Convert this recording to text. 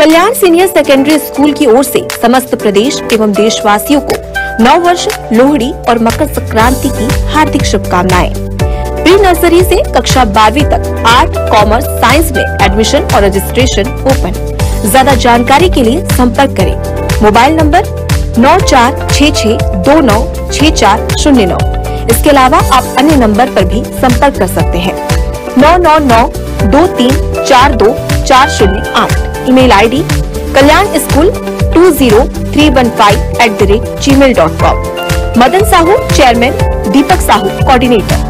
कल्याण senior secondary school की ओर से समस्त प्रदेश एवं देशवासियों को नव वर्ष, लोहड़ी और मकर संक्रांति की हार्दिक शुभकामनाएँ। प्री नर्सरी से कक्षा बारहवीं तक आर्ट, कॉमर्स, साइंस में एडमिशन और रजिस्ट्रेशन ओपन। ज़्यादा जानकारी के लिए संपर्क करें। मोबाइल नंबर नौ चार छः छः दो नौ छः चार शून्य नौ। इसके अलावा आप अन्य नंबर पर भी संपर्क कर सकते हैं। नौ नौ नौ दो तीन चार दो चार शून्य आठ। Email ID Kalyan school two zero three one five at the rate Gmail dot com Madan Sahu chairman Deepak Sahu coordinator